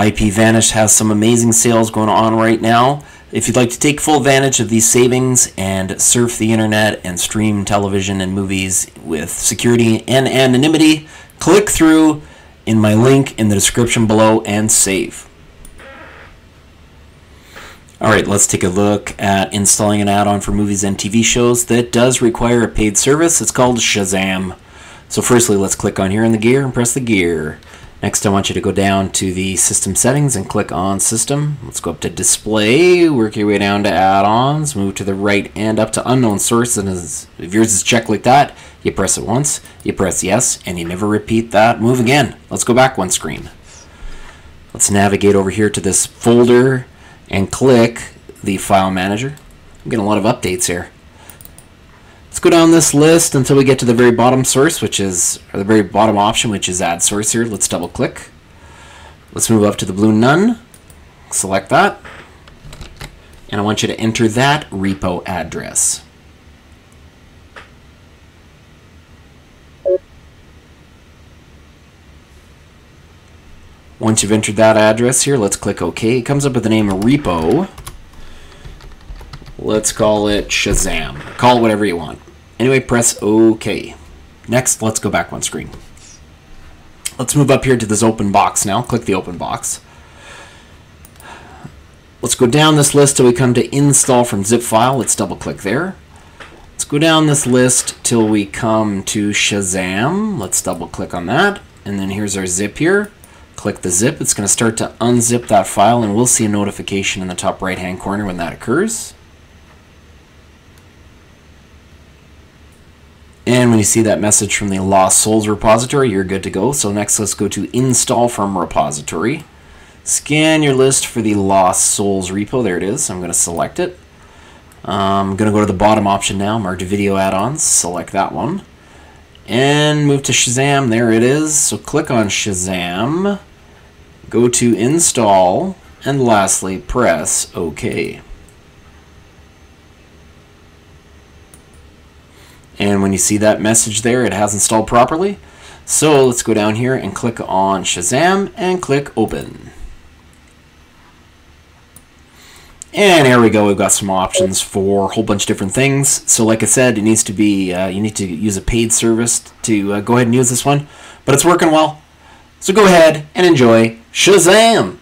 IPVanish has some amazing sales going on right now. If you'd like to take full advantage of these savings and surf the internet and stream television and movies with security and anonymity, click through in my link in the description below and save. Alright, let's take a look at installing an add-on for movies and TV shows that does require a paid service. It's called Shazam. So firstly, let's click on here in the gear and press the gear. Next, I want you to go down to the system settings and click on system. Let's go up to display, work your way down to add-ons, move to the right and up to unknown source. And if yours is checked like that, you press it once, you press yes, and you never repeat that move again. Let's go back one screen. Let's navigate over here to this folder and click the file manager. I'm getting a lot of updates here. Let's go down this list until we get to the very bottom source, which is, or the very bottom option, which is add source here. Let's double click. Let's move up to the blue none. Select that. And I want you to enter that repo address. Once you've entered that address here, let's click OK. It comes up with the name repo. Let's call it Shazam. Call it whatever you want. Anyway, press OK. Next, let's go back one screen. Let's move up here to this open box now. Click the open box. Let's go down this list till we come to install from zip file. Let's double click there. Let's go down this list till we come to Shazam. Let's double click on that. And then here's our zip here. Click the zip. It's going to start to unzip that file and we'll see a notification in the top right hand corner when that occurs. And when you see that message from the Lost Souls repository, you're good to go. So next, let's go to Install from Repository. Scan your list for the Lost Souls repo. There it is. I'm going to select it. Um, I'm going to go to the bottom option now, marked Video Add-ons. Select that one. And move to Shazam. There it is. So click on Shazam go to install, and lastly press OK. And when you see that message there, it has installed properly. So let's go down here and click on Shazam and click Open. And here we go. We've got some options for a whole bunch of different things. So like I said, it needs to be, uh, you need to use a paid service to uh, go ahead and use this one. But it's working well. So go ahead and enjoy Shazam!